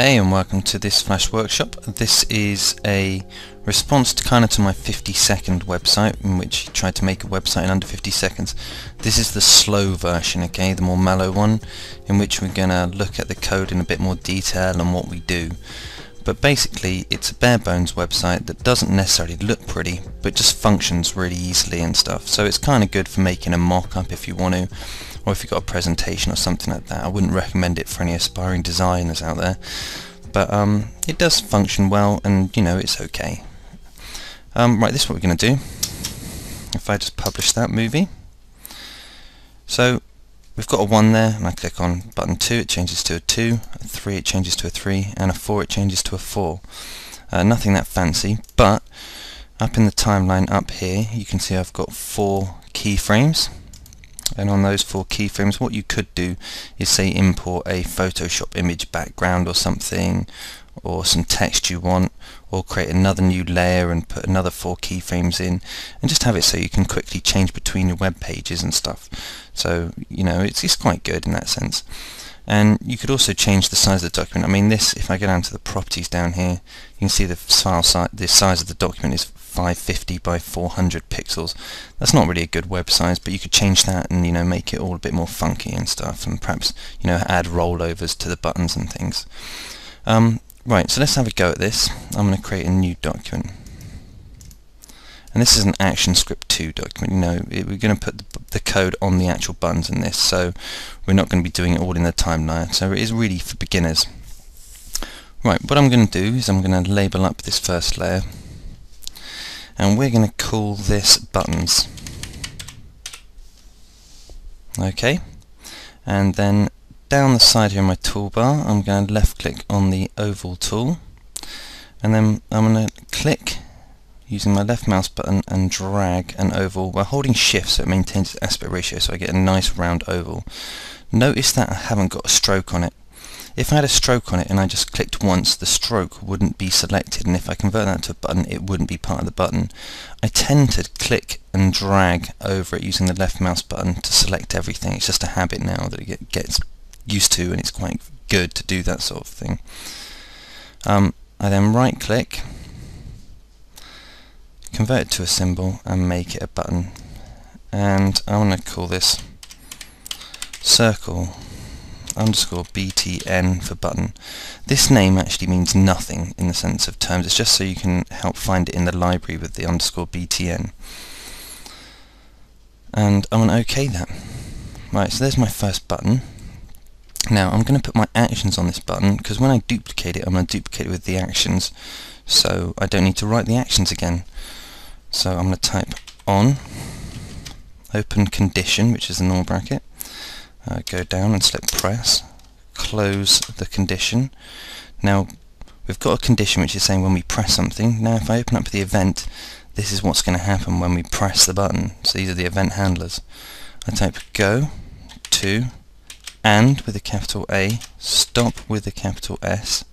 Hey and welcome to this Flash workshop. This is a response to kind of to my 50 second website in which I tried to make a website in under 50 seconds. This is the slow version, okay, the more mellow one in which we're going to look at the code in a bit more detail and what we do. But basically it's a bare bones website that doesn't necessarily look pretty but just functions really easily and stuff. So it's kind of good for making a mock-up if you want to or if you've got a presentation or something like that. I wouldn't recommend it for any aspiring designers out there, but um, it does function well and you know it's okay. Um, right, this is what we're going to do. If I just publish that movie. So we've got a 1 there and I click on button 2 it changes to a 2, a 3 it changes to a 3 and a 4 it changes to a 4. Uh, nothing that fancy but up in the timeline up here you can see I've got four keyframes and on those four keyframes what you could do is say import a Photoshop image background or something or some text you want or create another new layer and put another four keyframes in and just have it so you can quickly change between your web pages and stuff so you know it's, it's quite good in that sense and you could also change the size of the document. I mean this, if I go down to the properties down here, you can see the file size, the size of the document is 550 by 400 pixels. That's not really a good web size, but you could change that and you know make it all a bit more funky and stuff, and perhaps you know add rollovers to the buttons and things. Um, right, so let's have a go at this. I'm going to create a new document and this is an ActionScript 2 document you know it, we're going to put the, the, code on the actual buttons in this so we're not going to be doing it all in the timeline so it is really for beginners right what I'm going to do is I'm going to label up this first layer and we're going to call this buttons okay and then down the side here in my toolbar I'm going to left click on the oval tool and then I'm going to click using my left mouse button and drag an oval while holding shift so it maintains its aspect ratio so I get a nice round oval. Notice that I haven't got a stroke on it. If I had a stroke on it and I just clicked once, the stroke wouldn't be selected, and if I convert that to a button, it wouldn't be part of the button. I tend to click and drag over it using the left mouse button to select everything. It's just a habit now that it gets used to, and it's quite good to do that sort of thing. Um, I then right click convert it to a symbol and make it a button and I want to call this circle underscore btn for button. This name actually means nothing in the sense of terms, it's just so you can help find it in the library with the underscore btn. And I'm going to OK that. Right, so there's my first button. Now I'm going to put my actions on this button because when I duplicate it I'm going to duplicate it with the actions so I don't need to write the actions again. So I'm going to type on, open condition, which is the null bracket, uh, go down and select press, close the condition. Now we've got a condition which is saying when we press something. Now if I open up the event, this is what's going to happen when we press the button. So these are the event handlers. I type go to and with a capital A, stop with a capital S.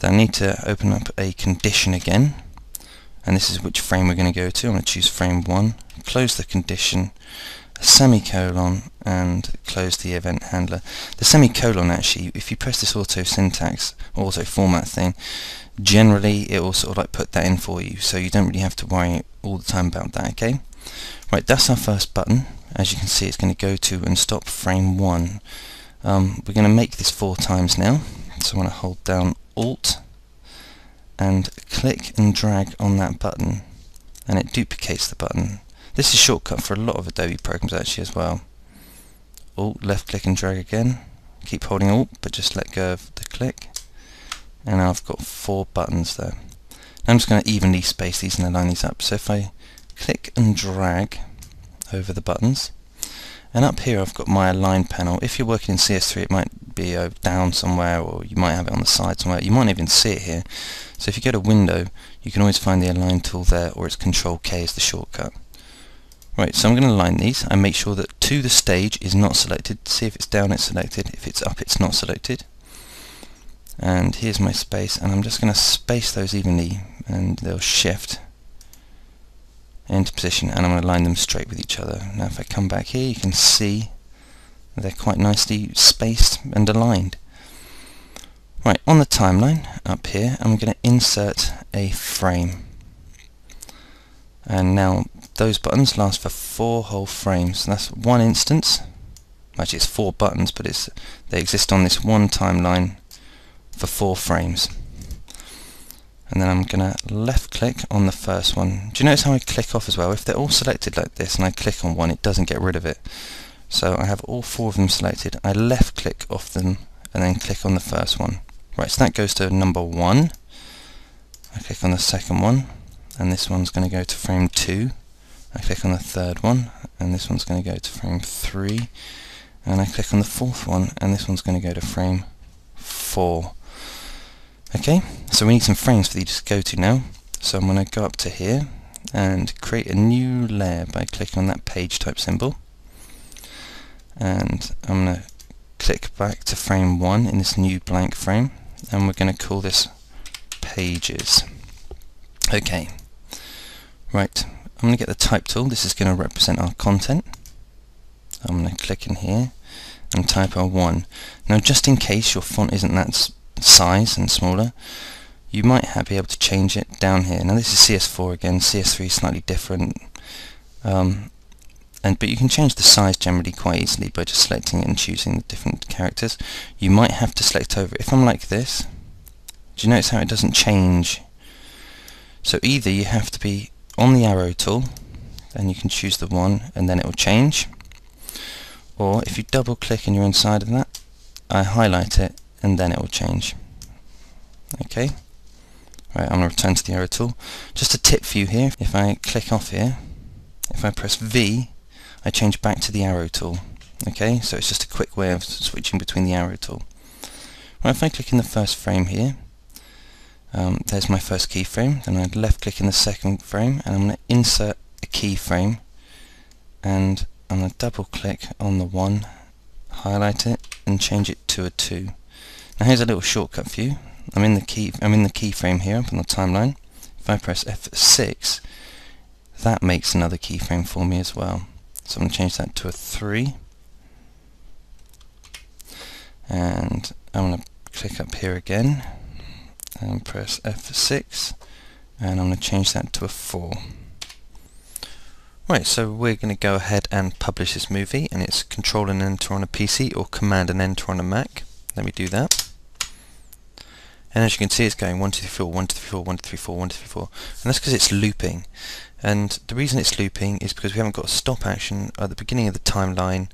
Then I need to open up a condition again and this is which frame we're going to go to. I'm going to choose frame 1, close the condition, semicolon, and close the event handler. The semicolon actually, if you press this auto syntax, auto format thing, generally it will sort of like put that in for you, so you don't really have to worry all the time about that, okay? Right, that's our first button. As you can see, it's going to go to and stop frame 1. Um, we're going to make this four times now, so I'm going to hold down Alt and click and drag on that button and it duplicates the button. This is a shortcut for a lot of Adobe programs actually as well. Alt, left click and drag again. Keep holding Alt but just let go of the click. And now I've got four buttons there. Now I'm just going to evenly space these and align these up. So if I click and drag over the buttons and up here I've got my align panel. If you're working in CS3 it might be uh, down somewhere or you might have it on the side somewhere. You might even see it here. So if you go to Window, you can always find the Align tool there, or it's Control K as the shortcut. Right, so I'm going to align these and make sure that to the stage is not selected. See if it's down, it's selected. If it's up, it's not selected. And here's my space, and I'm just going to space those evenly, and they'll shift into position, and I'm going to align them straight with each other. Now if I come back here, you can see they're quite nicely spaced and aligned. Right, on the timeline up here, I'm going to insert a frame. And now those buttons last for four whole frames. That's one instance. Actually, it's four buttons, but it's they exist on this one timeline for four frames. And then I'm going to left click on the first one. Do you notice how I click off as well? If they're all selected like this and I click on one, it doesn't get rid of it. So I have all four of them selected. I left click off them and then click on the first one. Right, so that goes to number one. I click on the second one, and this one's going to go to frame two. I click on the third one, and this one's going to go to frame three. And I click on the fourth one, and this one's going to go to frame four. Okay, so we need some frames for these to go to now. So I'm going to go up to here and create a new layer by clicking on that page type symbol. And I'm going to click back to frame 1 in this new blank frame and we're going to call this pages. Okay, right, I'm going to get the type tool, this is going to represent our content. I'm going to click in here and type our 1. Now just in case your font isn't that size and smaller, you might have, be able to change it down here. Now this is CS4 again, CS3 is slightly different. Um, and but you can change the size generally quite easily by just selecting it and choosing the different characters. You might have to select over. If I'm like this, do you notice how it doesn't change? So either you have to be on the arrow tool, and you can choose the one, and then it will change. Or if you double click and you're inside of that, I highlight it, and then it will change. Okay. Right, I'm going to return to the arrow tool. Just a tip for you here, if I click off here, if I press V, I change back to the arrow tool. Okay, so it's just a quick way of switching between the arrow tool. Well, if I click in the first frame here, um, there's my first keyframe, then I left click in the second frame and I'm going to insert a keyframe and I'm going to double click on the one, highlight it and change it to a 2. Now here's a little shortcut for you. I'm in the key I'm in the keyframe here up on the timeline. If I press F6 that makes another keyframe for me as well. So I'm going to change that to a 3. And I'm going to click up here again and press F6 and I'm going to change that to a 4. Right, so we're going to go ahead and publish this movie and it's Control and Enter on a PC or Command and Enter on a Mac. Let me do that. And as you can see it's going 1, 2, 3, 4, 1, 2, 3, 4, 1, 2, 3, 4, 1, 2, 3, 4. And that's because it's looping. And the reason it's looping is because we haven't got a stop action at the beginning of the timeline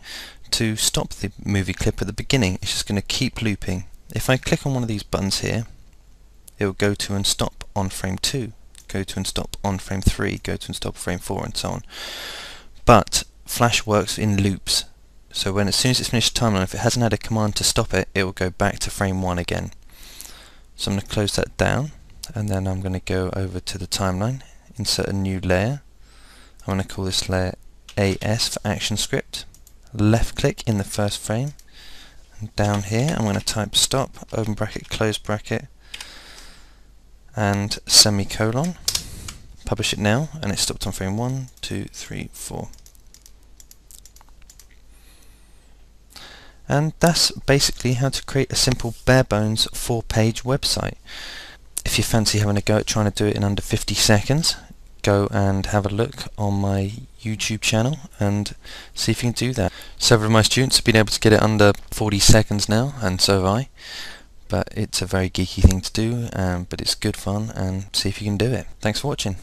to stop the movie clip at the beginning. It's just going to keep looping. If I click on one of these buttons here, it will go to and stop on frame 2, go to and stop on frame 3, go to and stop frame 4 and so on. But Flash works in loops. So when as soon as it's finished timeline, if it hasn't had a command to stop it, it will go back to frame 1 again. So I'm going to close that down and then I'm going to go over to the timeline insert a new layer. I'm going to call this layer AS for action script. Left click in the first frame. And down here I'm going to type stop, open bracket, close bracket, and semicolon. Publish it now, and it's stopped on frame 1, 2, 3, 4. And that's basically how to create a simple bare bones four page website. If you fancy having a go at trying to do it in under 50 seconds, go and have a look on my YouTube channel and see if you can do that. Several of my students have been able to get it under 40 seconds now, and so have I. But it's a very geeky thing to do, um, but it's good fun, and see if you can do it. Thanks for watching.